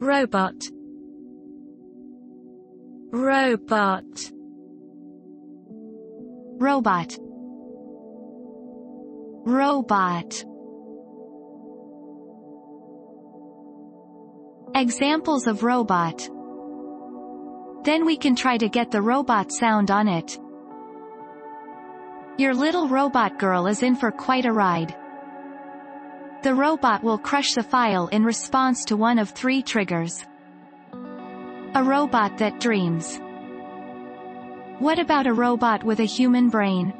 robot. Robot. Robot. Robot. Examples of robot. Then we can try to get the robot sound on it. Your little robot girl is in for quite a ride. The robot will crush the file in response to one of three triggers. A robot that dreams. What about a robot with a human brain?